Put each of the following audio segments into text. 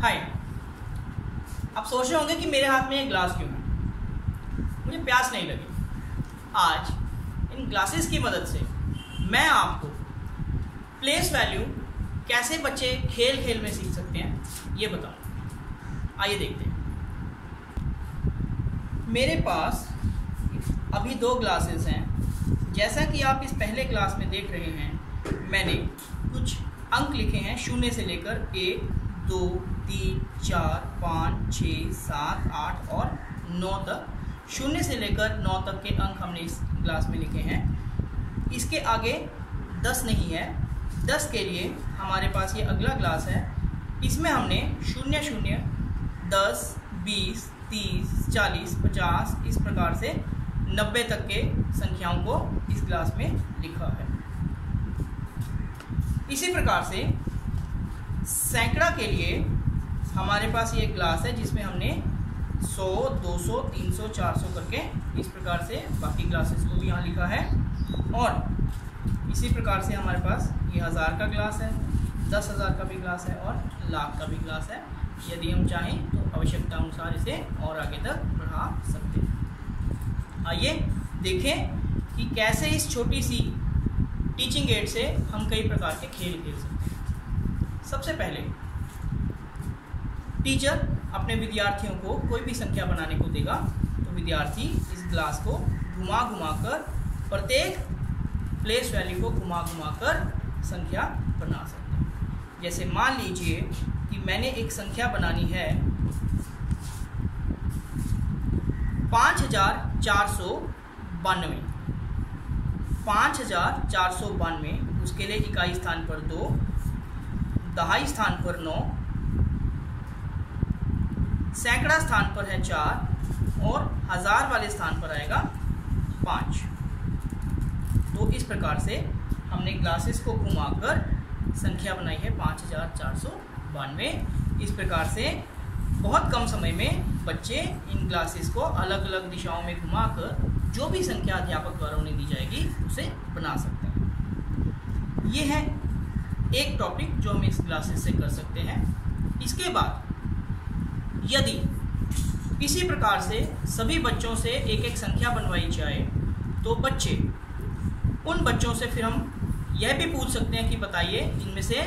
हाय आप सोच रहे होंगे कि मेरे हाथ में एक ग्लास क्यों है? मुझे प्यास नहीं लगी। आज, इन ग्लासेस की मदद से, मैं आपको प्लेस वैल्यू कैसे बच्चे खेल खेल में सीख सकते हैं, ये बताऊँ आइए देखते हैं। मेरे पास अभी दो ग्लासेस हैं। जैसा कि आप इस पहले क्लास में देख रहे हैं, मैंने कुछ अंक लिखे हैं शून्य से लेकर एक दो, तीन, चार, पाँच, छ, सात, आठ और नौ तक। शून्य से लेकर नौ तक के अंक हमने इस क्लास में लिखे हैं। इसके आगे दस नहीं है। दस के लिए हमारे पास ये अगला क्लास है। इसमें हमने शून्य शून्य, दस, बीस, तीस, चालीस, पचास, इस प्रकार से नब्बे तक के संख्याओं को इस क्लास में लिखा है। इसी प्रकार से सैकड़ा के लिए हमारे पास ये क्लास है जिसमें हमने 100, 200, 300, 400 करके इस प्रकार से बाकी क्लासेस को भी यहाँ लिखा है। और इसी प्रकार से हमारे पास ये हज़ार का क्लास है दस हज़ार का भी क्लास है और लाख का भी क्लास है। यदि हम चाहें तो आवश्यकता अनुसार इसे और आगे तक बढ़ा सकते हैं। आइए देखें कि कैसे इस छोटी सी टीचिंग एड से हम कई प्रकार के खेल खेल सकते हैं। सबसे पहले टीचर अपने विद्यार्थियों को कोई भी संख्या बनाने को देगा तो विद्यार्थी इस ग्लास को घुमा घुमा कर, प्रत्येक प्लेस वैल्यू को घुमा घुमा कर संख्या बना सकते हैं। जैसे मान लीजिए कि मैंने एक संख्या बनानी है पाँच हज़ार चार सौ बानवे। पाँच हज़ार चार सौ बानवे, उसके लिए इकाई स्थान पर दो दहाई स्थान पर नौ, सैकड़ा स्थान पर है चार, और हज़ार वाले स्थान पर आएगा पाँच। तो इस प्रकार से हमने ग्लासेस को घुमाकर संख्या बनाई है पाँच हज़ार चार सौ बानवे। इस प्रकार से बहुत कम समय में बच्चे इन ग्लासेस को अलग अलग दिशाओं में घुमाकर जो भी संख्या अध्यापक द्वारा उन्हें दी जाएगी, उसे बना सकते हैं। ये है एक टॉपिक जो हम इस क्लासेस से कर सकते हैं। इसके बाद, यदि किसी प्रकार से सभी बच्चों से एक एक संख्या बनवाई जाए तो बच्चे, उन बच्चों से फिर हम यह भी पूछ सकते हैं कि बताइए, इनमें से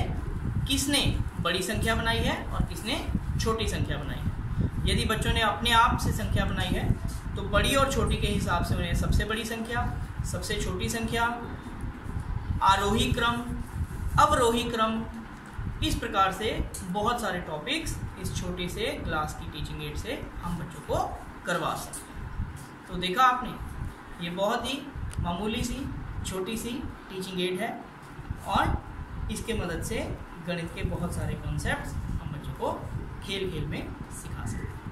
किसने बड़ी संख्या बनाई है और किसने छोटी संख्या बनाई है। यदि बच्चों ने अपने आप से संख्या बनाई है तो बड़ी और छोटी के हिसाब से उन्हें सबसे बड़ी संख्या, सबसे छोटी संख्या, आरोही क्रम अवरोही क्रम इस प्रकार से बहुत सारे टॉपिक्स इस छोटे से क्लास की टीचिंग एड से हम बच्चों को करवा सकते हैं। तो देखा आपने, ये बहुत ही मामूली सी, छोटी सी टीचिंग एड है और इसके मदद से गणित के बहुत सारे कॉन्सेप्ट्स हम बच्चों को खेल खेल में सिखा सकते हैं।